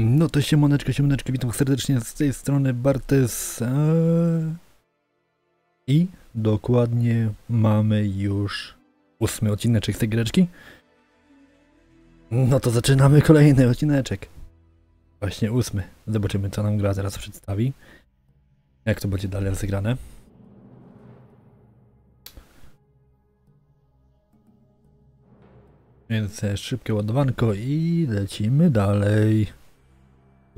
No to siemoneczko, siemoneczko, witam serdecznie z tej strony Bartes. Eee, I dokładnie mamy już ósmy odcineczek z tej giereczki. No to zaczynamy kolejny odcineczek. Właśnie ósmy. Zobaczymy co nam gra zaraz przedstawi. Jak to będzie dalej rozegrane. Więc e, szybkie ładowanko i lecimy dalej.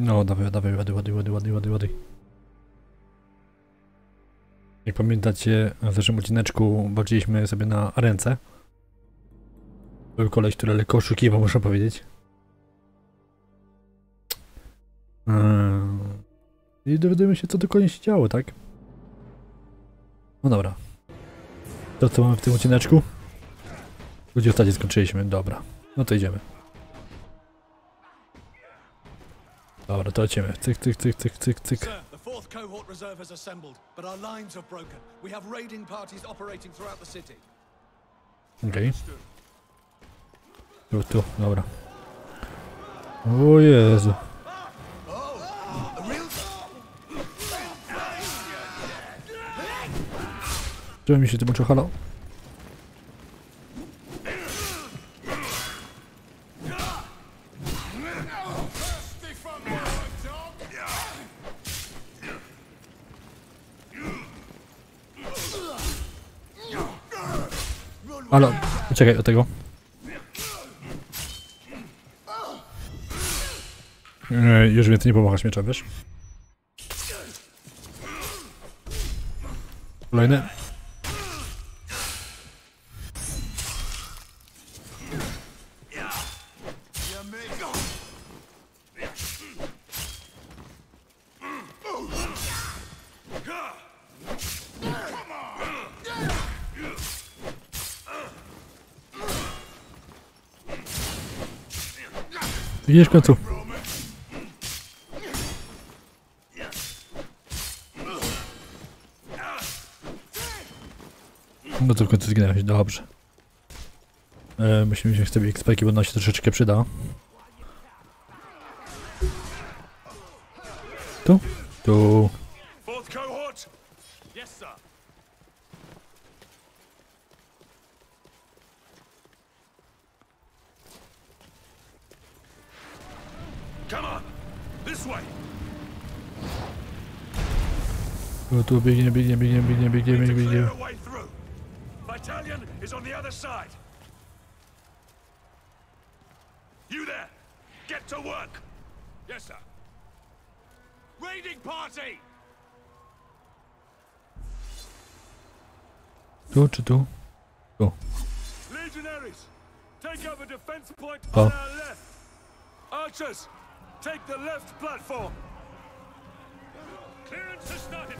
No, dawaj, dawaj, ładuj, ładuj, ładuj, ładuj, ładuj, ładuj. Jak pamiętacie, w zeszłym odcineczku walczyliśmy sobie na ręce. Był koleś, który lekko oszukiwał, muszę powiedzieć. Eee, I dowiadujemy się, co dokładnie się działo, tak? No dobra. To co mamy w tym odcineczku? Gdzie ostatnio skończyliśmy? Dobra. No to idziemy. Dobra, to lecimy. Cyk, cyk, cyk, cyk, cyk, cyk. Fourth cohort reserve has assembled, but our lines have broken. We have raiding parties operating throughout the city. Okej. Tu, tu, dobra. O Jezu. Czemu mi się tym oczu halo? Czekaj od tego. Już więcej nie pomagasz miecza, wiesz? Kolejny. Widzisz w końcu. No to w końcu zginęłeś, dobrze. E, musimy wziąć sobie XP, bo nam się troszeczkę przyda. Tu? Tu. Tu, tu biegnie, biegnie, biegnie, biegnie, biegnie, Need to biegnie. clear a way through. Battalion is on the other side. You there! Get to work! Yes, sir. Raiding party! Tu czy tu? Legionaries, take up a defense point Oh. on our left. Archers, take the left platform. Clearance has started,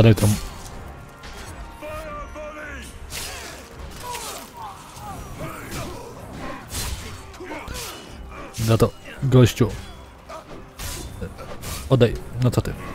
O, daj tam. Za to, gościu. Odej, no co ty?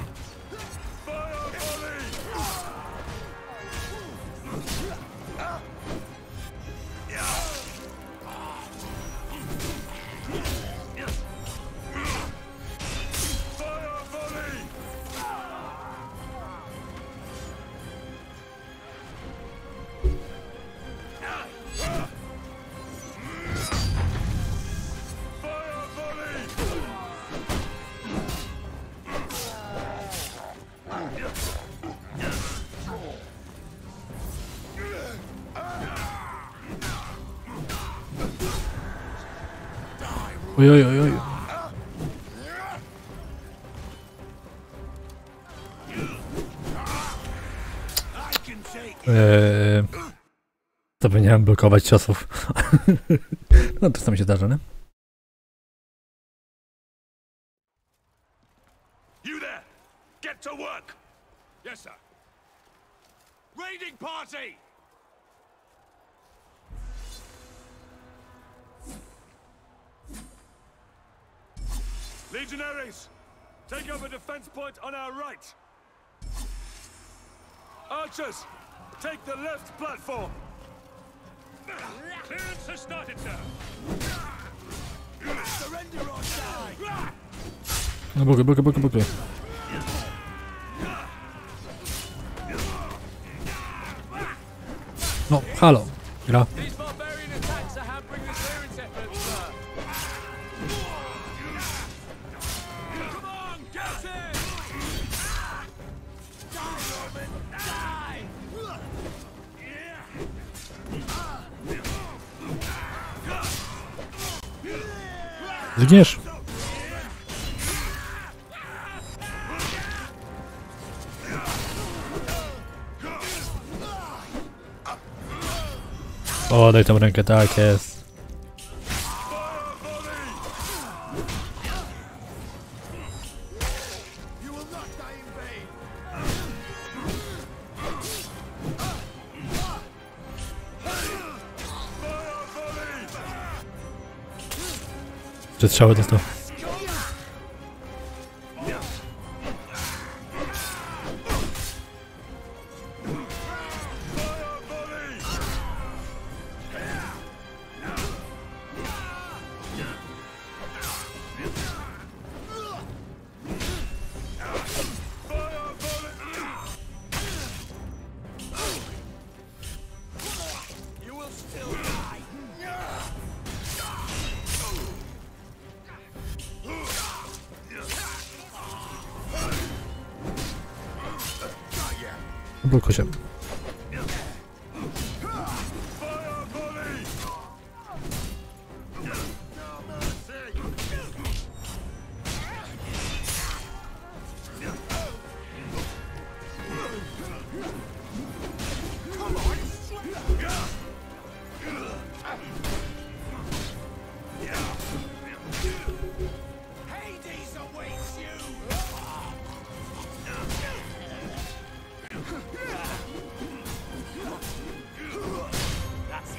Eee, zapomniałem blokować ciosów. no to czasami się zdarza, nie? You there! Get to work! Yes, sir. Raiding party! Legionaries, take over defense point on our right. Archers, take the left platform. Clearance has started, sir. Surrender or die! No bokę, bokę, bokę, bokę. No, halo. Gra. Zgniesz. O, daj tą rękę, tak jest. Czy strzały dostał? You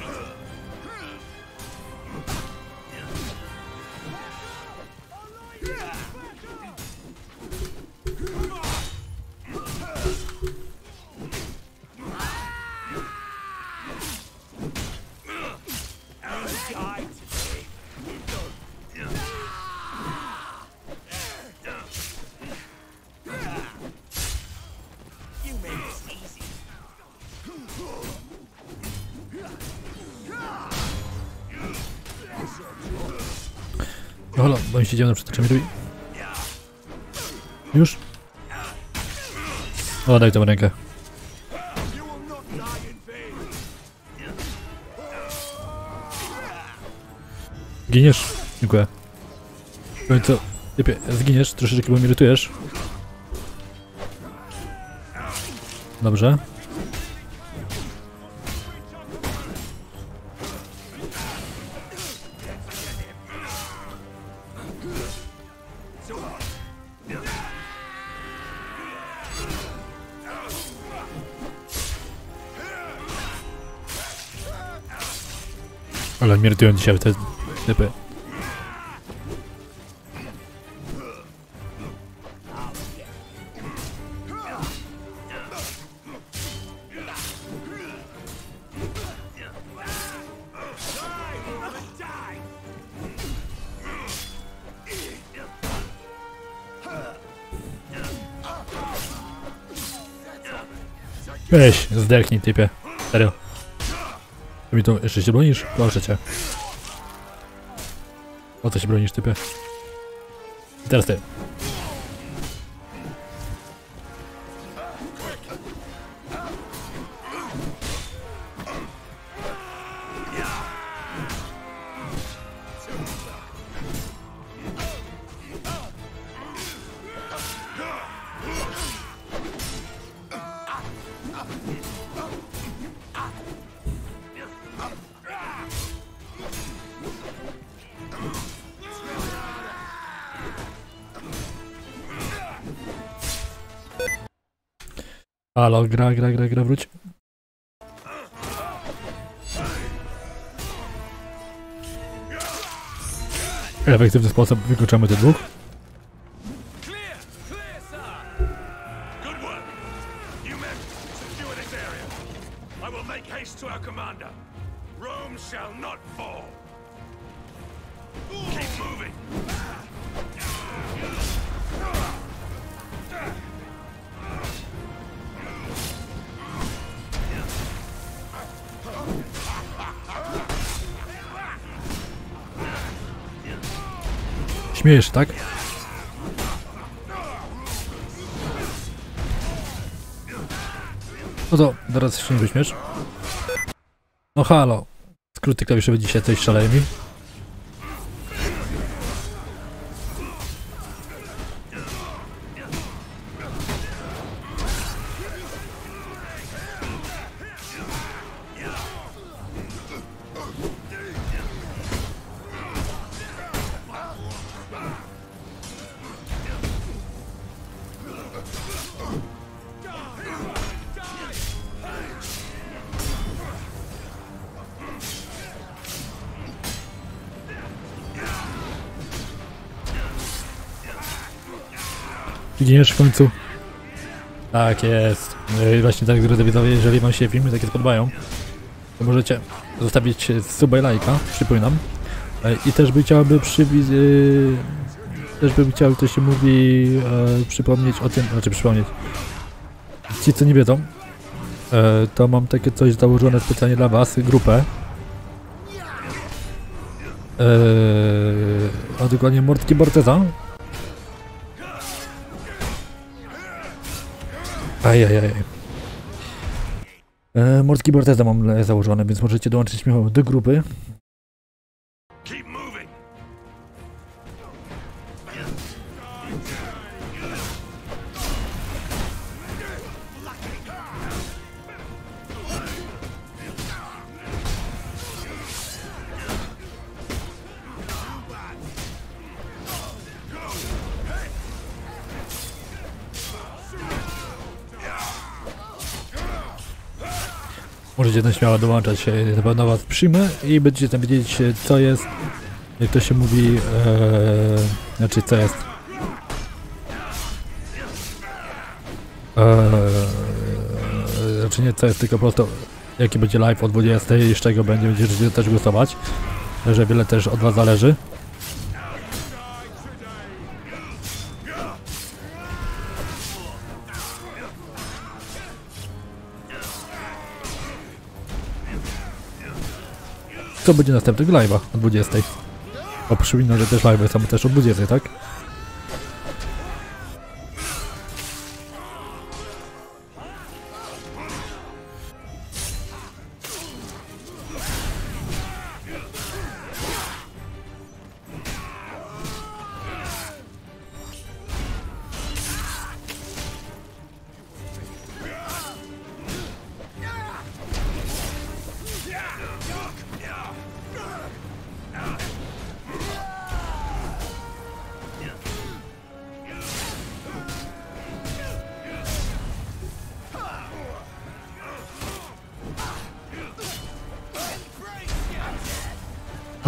Uh. No halo, bo mi się dzieje przed oczami. Już? O, daj tą rękę. Giniesz? Dziękuję. W końcu, lepiej, zginiesz, troszeczkę, bo mnie irytujesz. Dobrze. Ale mnie irytują dzisiaj te typy. Weź, zdechnij typie. Serio. Ty mi jeszcze się bronisz? Proszę cię. O co się bronisz typie? I teraz ty. Halo, gra, gra, gra, gra, wróć. Efektywny sposób wykluczamy tych dwóch. Clear! Clear, Śmiejesz, tak? No to teraz się nie wyśmiesz. No halo. Skróty klawiszowe dzisiaj coś szaleje mi. Giniesz w końcu. Tak jest. No i właśnie tak, drodzy widzowie, jeżeli wam się filmy takie spodobają, to możecie zostawić suba i lajka, przypominam. E, I też by chciałby też bym chciał, to się mówi, e, przypomnieć o tym, znaczy przypomnieć. Ci, co nie wiedzą, e, to mam takie coś założone specjalnie dla was, grupę. A dokładnie Mordki Borteza. Ajajaj. E, Mordki Borteza mam założone, więc możecie dołączyć śmiało do grupy. Możecie tam śmiało dołączać, e, na pewno was przyjmę i będziecie tam wiedzieć e, co jest, jak to się mówi, e, znaczy co jest. E, znaczy nie co jest, tylko po prostu jaki będzie live o 20 i z czego będzie, będziecie też głosować, że wiele też od was zależy. Co będzie następnego live'a o 20. O, przypominam, że też live'y są też o 20, tak?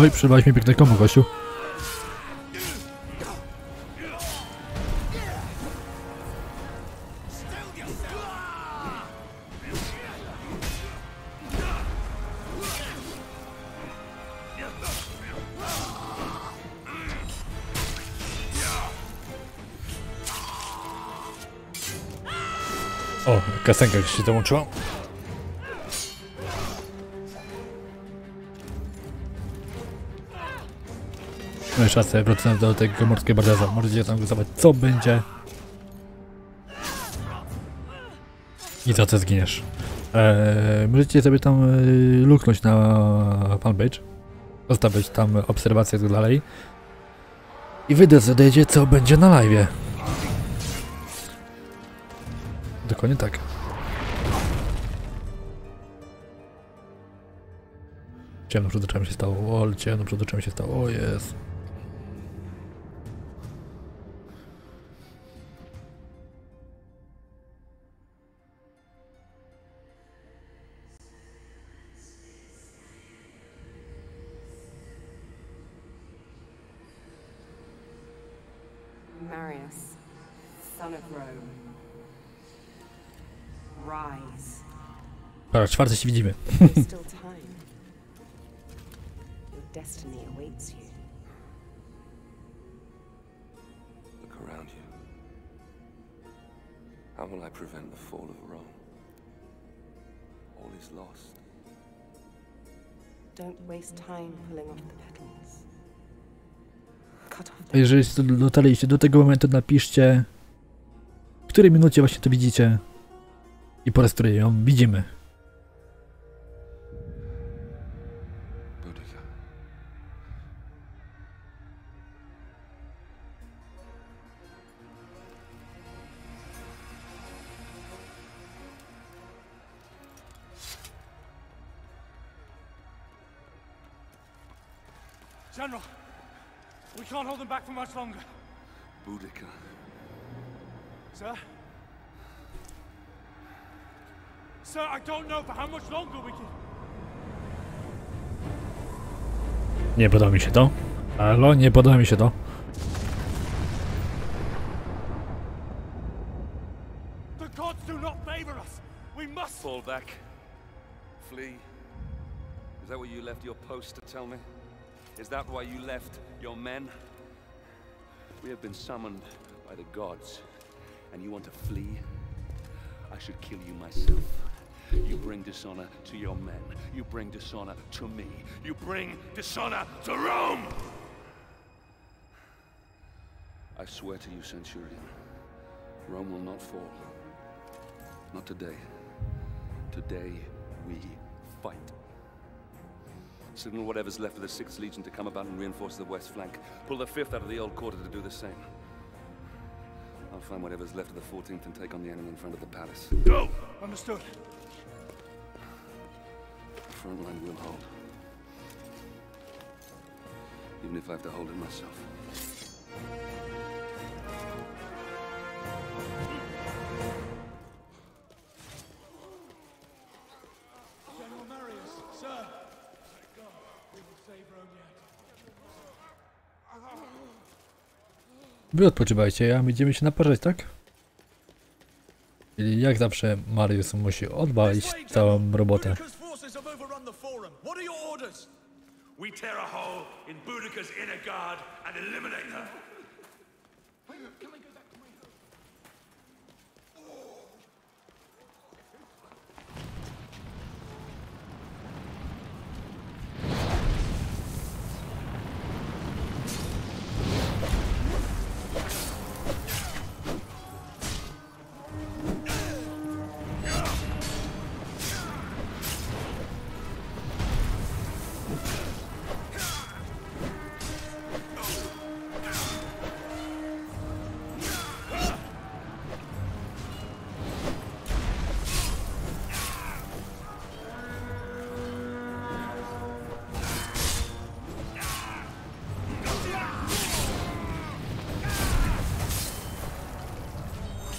Oj, przerwałeś mi piękne komu, gościu. Kasenka się dołączyła. No jeszcze raz sobie wracając do tego morskiego bardeza. Możecie tam głosować co będzie. I za co zginiesz. Eee, możecie sobie tam e, luknąć na fanpage. Zostawić tam obserwacje i tak dalej. I wy decydujecie co będzie na live. Dokładnie tak. Ciemno przed oczami się stało, o, ciemno przed oczami się stało, o jest. Look around you. How will I prevent the fall of Rome? All is lost. Don't waste time pulling off the petals. Cut off A the jeżeli dotarliście do tego momentu, napiszcie w której minucie właśnie to widzicie i po raz który ją widzimy. Nie podoba mi się to. Halo, nie podoba mi się to. Fall back. Flee. Is that you left your post to tell me? Is that why you left your men? We have been summoned by the gods, and you want to flee? I should kill you myself. You bring dishonor to your men. You bring dishonor to me. You bring dishonor to Rome! I swear to you, Centurion, Rome will not fall. Not today. Today, we fight. Signal whatever's left of the 6th Legion to come about and reinforce the west flank. Pull the 5th out of the old quarter to do the same. I'll find whatever's left of the 14th and take on the enemy in front of the palace. Go! Understood. Line will hold. Even if I have to hold it myself. General Marius, sir. We will save Rome yet. Wy odpoczywajcie, a my idziemy się naparzać, tak? Czyli jak zawsze Marius musi way, całą robotę. The forum. What are your orders? We tear a hole in Boudica's inner guard and eliminate her.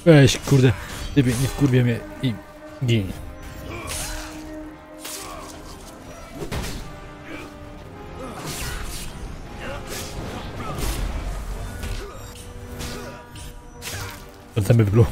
Weź, kurde, typie, nie wkurwie mnie i gin. Wracamy w blue.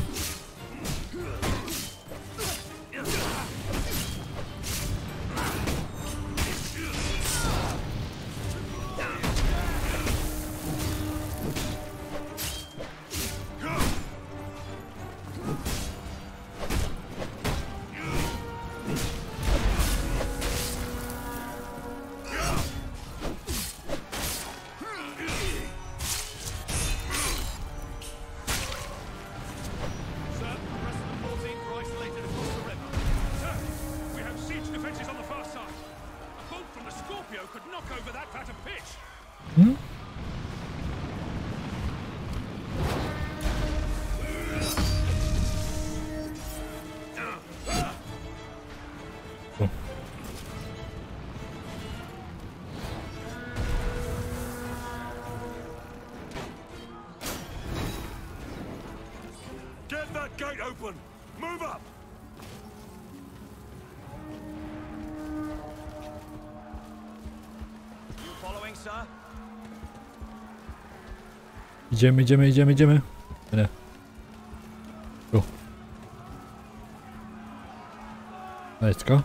Idziemy, idziemy, idziemy, idziemy. Nie. Tu. Let's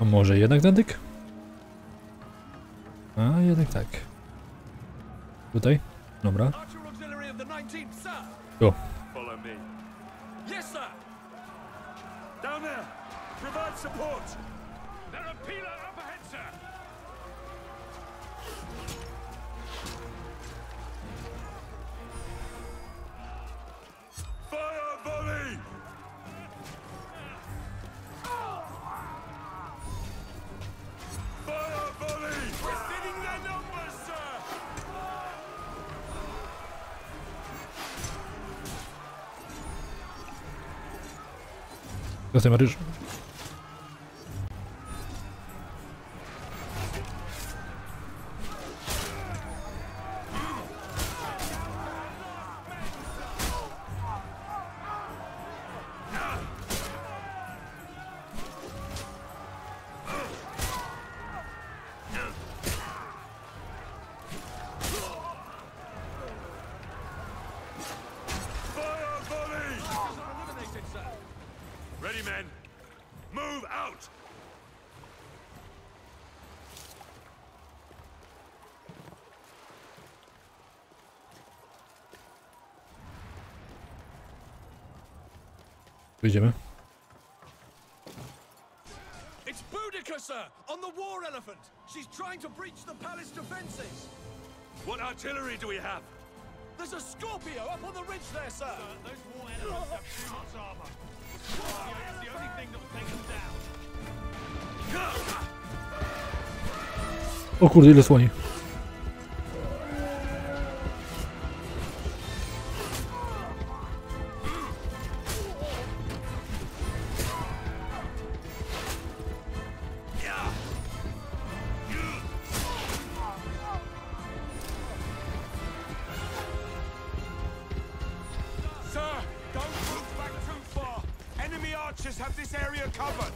A może jednak nadyk? A, jednak tak. Tutaj? Dobra. Archer Auxiliary of the 19th, sir! Tu. Yes, sir! Down there! Provide support! José Maria Wyjdziemy. It's Boudica, sir! On the war elephant! She's trying to breach the palace defenses! What artillery do we have? There's a Scorpio up on the ridge there, sir! Those war elephants have too much armor. It's the only thing that will take them down. O kurde, ile słoni. Archers have this area covered.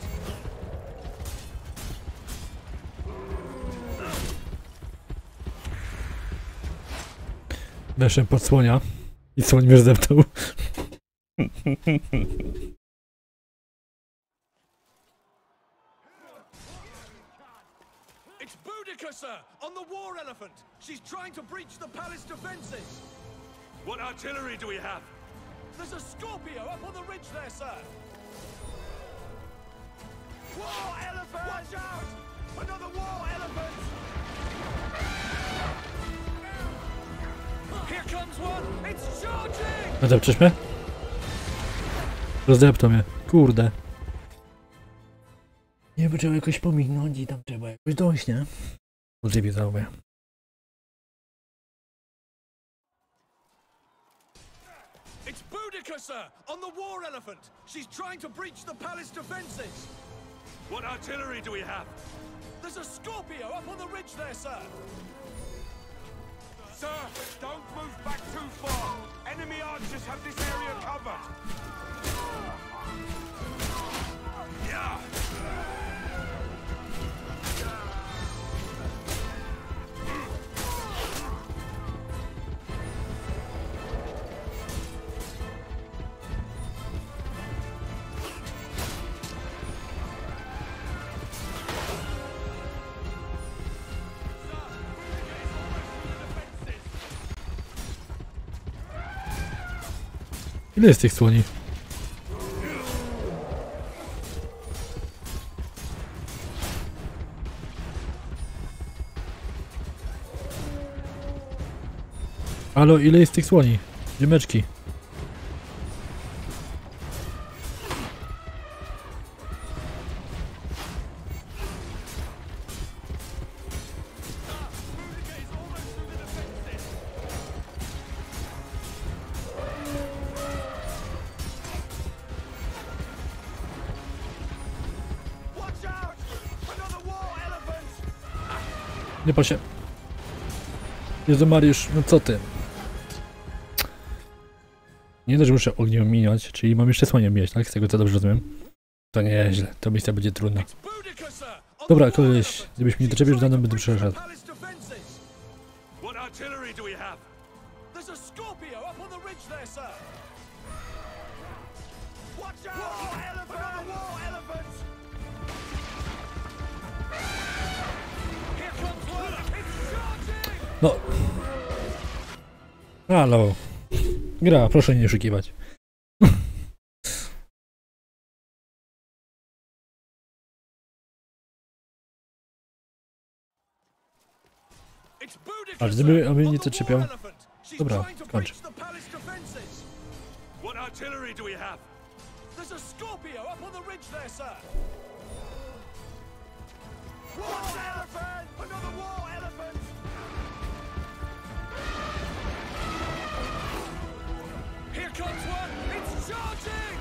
Weszłem pod słonia i słoń mnie zdeptał. It's Boudica, sir! On the war elephant! She's trying to breach the palace defenses! What artillery do we have? There's a Scorpio up on the ridge there, sir! War elephant! Watch out! Another war elephant! Here comes one! It's charging! Mnie? Kurde. Nie, bo trzeba jakoś pominąć i tam trzeba jakoś dojść, nie? Możliwie zarobię. It's Boudica, sir! On the war elephant! She's trying to breach the palace defenses! What artillery do we have? There's a Scorpio up on the ridge there, sir! Sir, don't move back too far. Enemy archers have this area covered. Yeah. Ile jest tych słoni? Halo, ile jest tych słoni? Ziemeczki. 8. Jezu Mariusz, no co ty? Nie dość, że muszę ogniem omijać, czyli mam jeszcze słonie omijać, tak? Z tego co dobrze rozumiem. To nieźle, to misja będzie trudna. Dobra, koleś, gdybyś mnie doczepił, dano będę przeszedł. Watch out! War elephant! Another war elephant! No. Halo. Gra, proszę nie oszukiwać. A gdyby on mnie Dobra, to skończ. breach the palace defenses. What artillery do we have? There's a Scorpio up on the ridge there, sir. War elephant! Another war elephant! Here comes one! It's charging!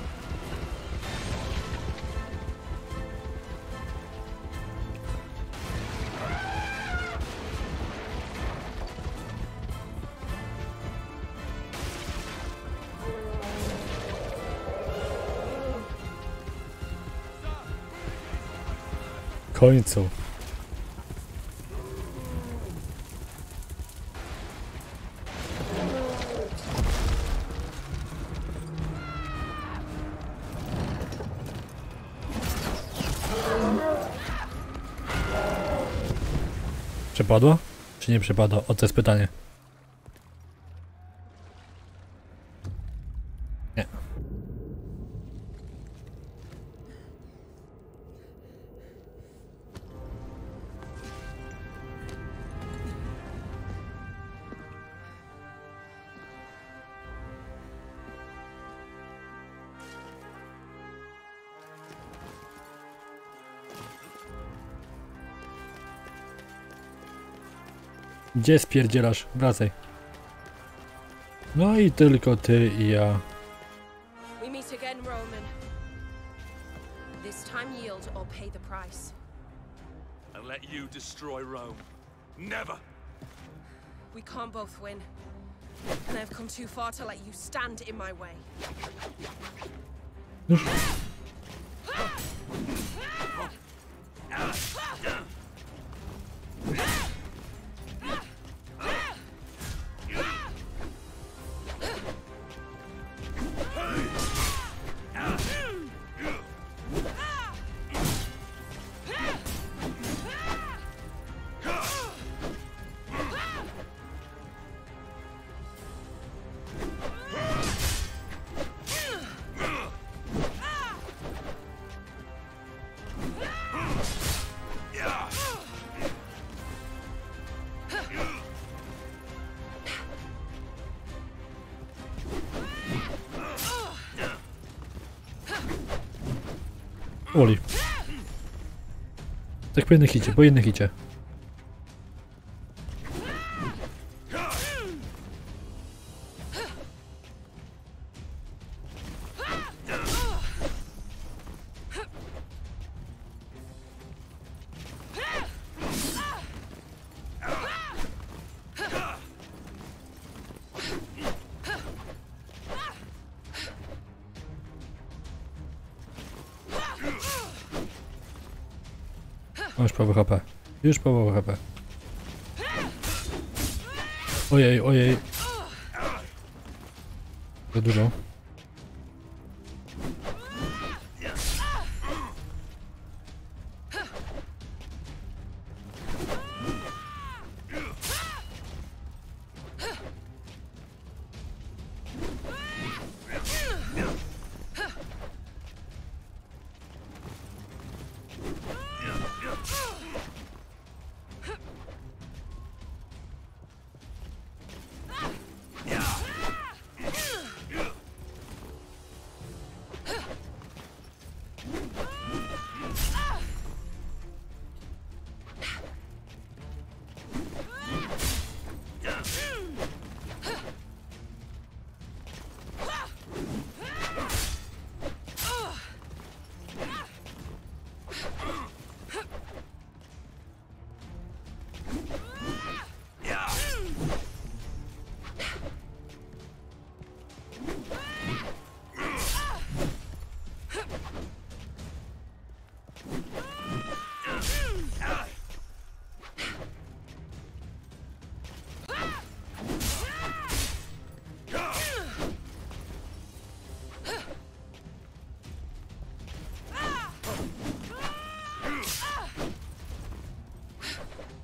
Końcu. Przepadło? Czy nie przepadło? O to jest pytanie. Gdzie spierdzielasz? Wracaj. No i tylko ty i ja. And let you destroy Rome? Never! We can't both win. And I've come too far to let you stand in my way. Już. Oli. Tak po jednym hicie, po jednym hicie. Już połowa HP. Ojej, ojej. Za dużo.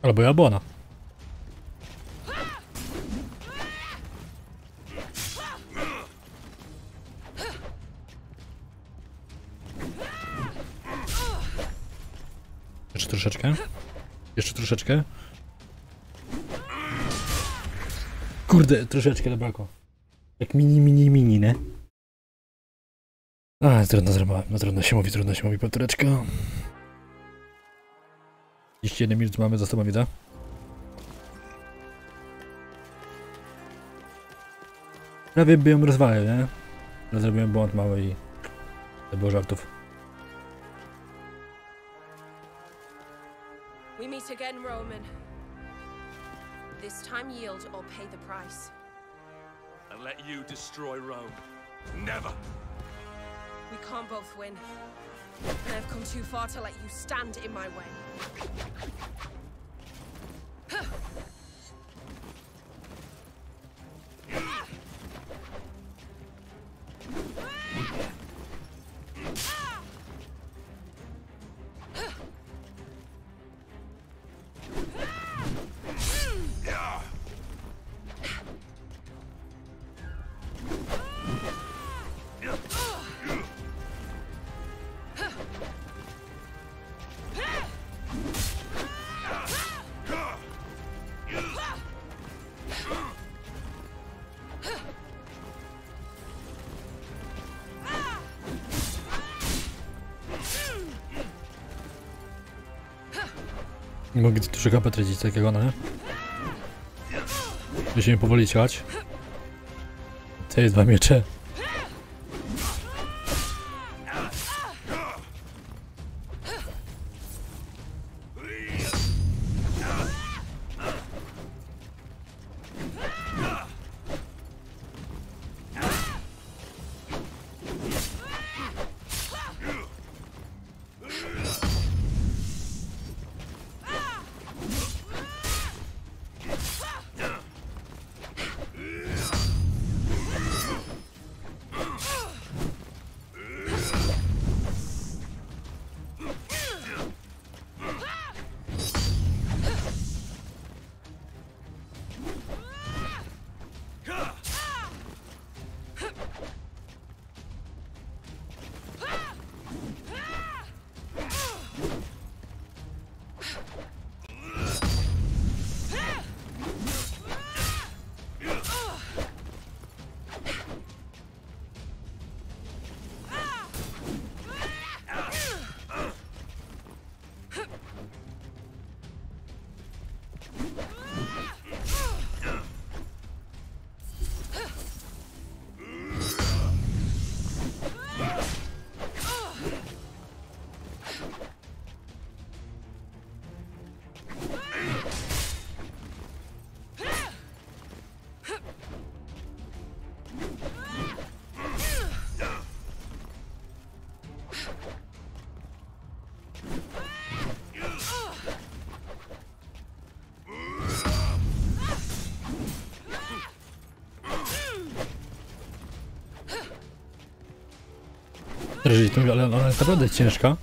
Albo ja, albo ona. Jeszcze troszeczkę. Jeszcze troszeczkę. Kurde, troszeczkę zabrakło. Jak mini, mini, mini, nie? A, trudno zrobiłem. No trudno się mówi, trudno się mówi, powtóreczka. 31 minut mamy za sobą, widzę. Prawie by ją rozwalił, nie? Ale zrobiłem błąd mały i... To było żartów. We meet again, Roman. This time yield or pay the price. And let you destroy Rome. Never. We can't both win. And I've come too far to let you stand in my way. Ah! Nie mogę dużo HP tracić takiego, no nie? Musimy powoli ciałać. To jest dwa miecze. Drżyć to, ale ona jest naprawdę ciężka.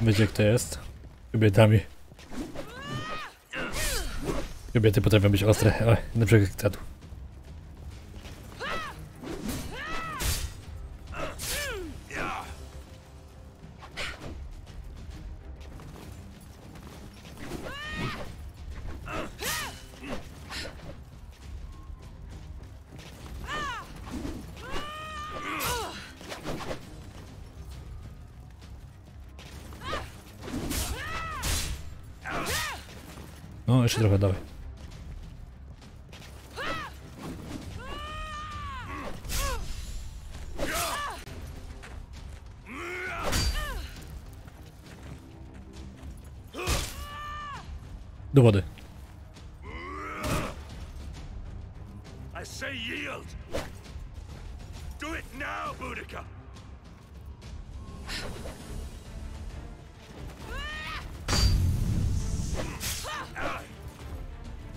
Wiecie jak to jest. Kobietami. Kobiety potrafią być ostre. Na przykład jak tatu. Trochę dawaj. Do wody.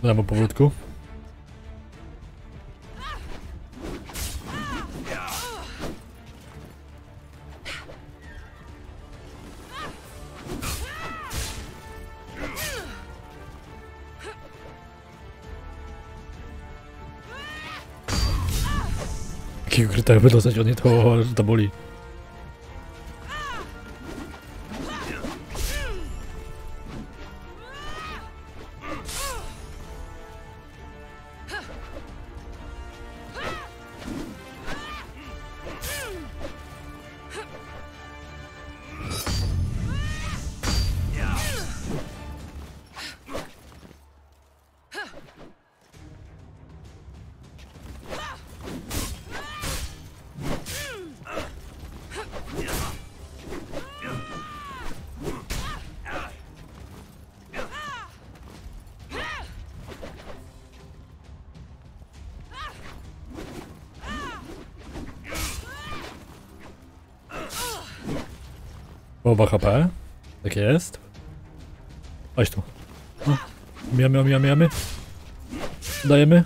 Lewo powrótku. Jakiego kryta by dostać od niej, to, to boli. Połowa HP. Tak jest. Chodź tu. No. Mijamy, mijamy, mijamy. Dajemy.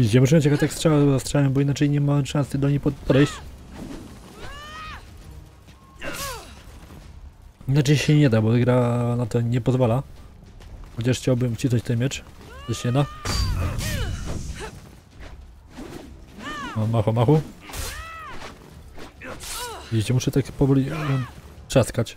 Widzicie, muszę czekać tak strzała za strzałem, bo inaczej nie ma szansy do niej pod- podejść. Inaczej się nie da, bo gra na to nie pozwala. Chociaż chciałbym wcisnąć ten miecz. To się da. O, machu, machu. Widzicie, muszę tak powoli um, trzaskać.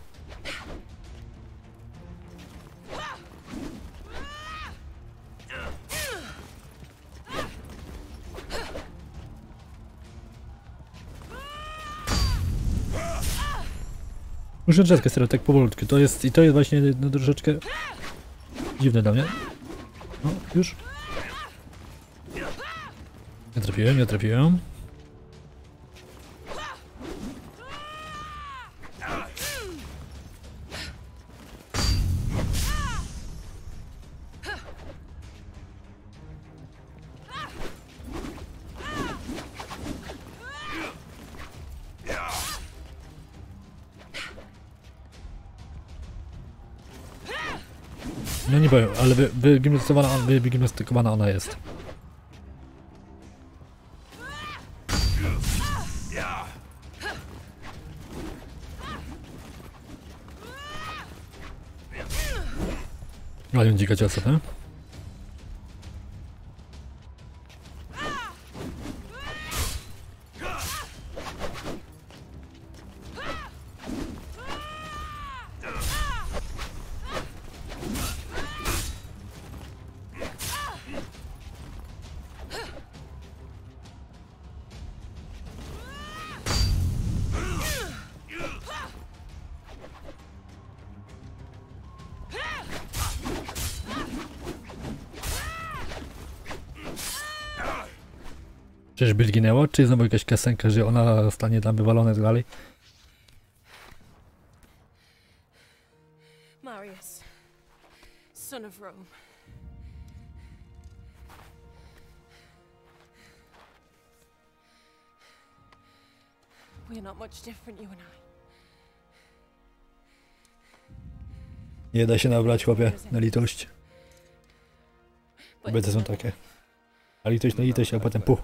Muszę trzaskać teraz tak powolutku. To jest, i to jest właśnie no, troszeczkę dziwne dla mnie. No, już. Nie trafiłem, nie trafiłem. Ale wy, wygimnastykowana, wy, wygimnastykowana ona jest. Ale dzika ciasto, tak? Zginęła, czy znowu jakaś kasenka, że ona stanie tam wywalona i tak dalej? Marius, son of Rome. We are not much different, you and I. Nie da się nabrać chłopie na litość. Obecne są takie. A litość na litość, a potem puch.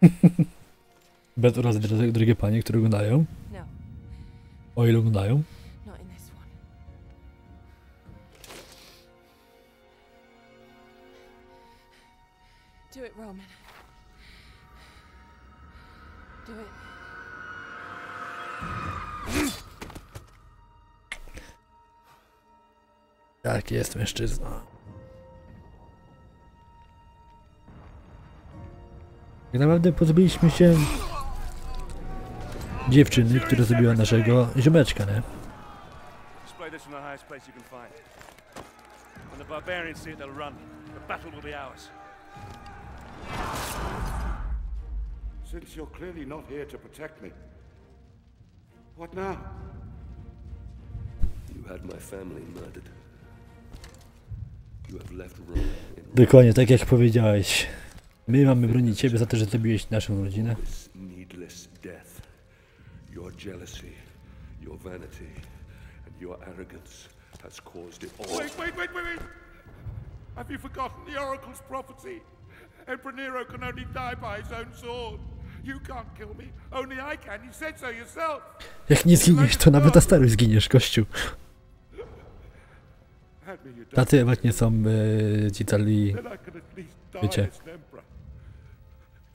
Bez urazy drodzy- drogie panie, które oglądają. No, O ile oglądają. one. Do it, Roman. Do it. Tak jest mężczyzna. Tak naprawdę pozbyliśmy się dziewczyny, która zabiła naszego ziomeczka, nie? Since you're clearly not here to protect me, what now? You had my family murdered. You have left Rome Dokładnie, tak jak powiedziałeś. My mamy bronić ciebie za to, że zabiłeś naszą rodzinę. Your jealousy, your vanity, and your arrogance has caused it all. Wait, wait, wait, wait, wait! Have you forgotten the Oracle's prophecy? Emperor Nero can only die by his own sword. You can't kill me. Only I can. You said so yourself. Jak nie zginiesz, to nawet Astaroś zginiesz, kościół. Tacy właśnie są e, ci cali Wiecie.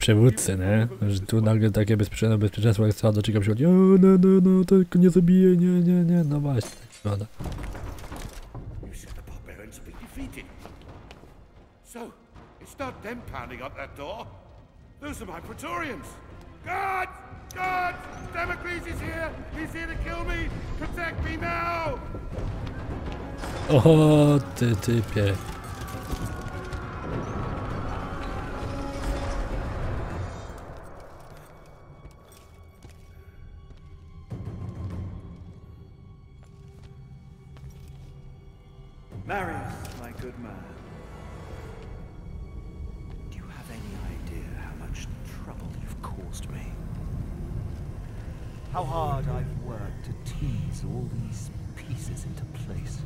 Przewódcy, nie? Że tu nagle takie bezpieczeństwo, bezpieczeństwo jak do czego przychodzi, o no, no, no, tylko nie zabiję, nie, nie, nie, no właśnie, tak wygląda. So, it's not them pounding up that door. Those are my Praetorians. Guards! Guards! Damocles is here! He's here to kill me! Protect me now! O, ty typie. Marius, my good man. Do you have any idea how much trouble you've caused me? How hard I've worked to tease all these pieces into place.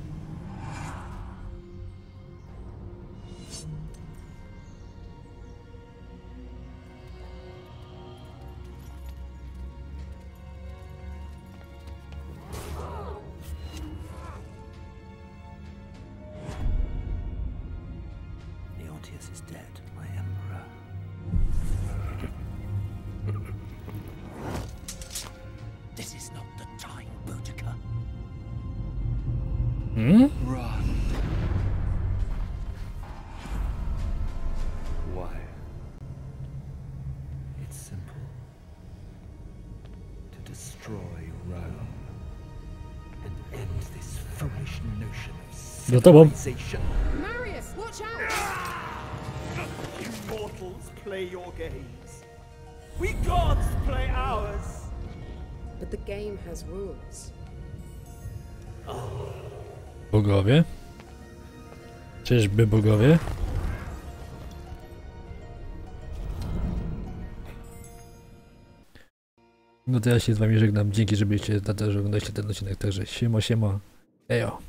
Your games. We gods play ours. But the game has rules. Bogowie? Czyżby bogowie? No to ja się z wami żegnam. Dzięki, że byliście że oglądaliście ten odcinek. Także siemo, siemo. Ejo.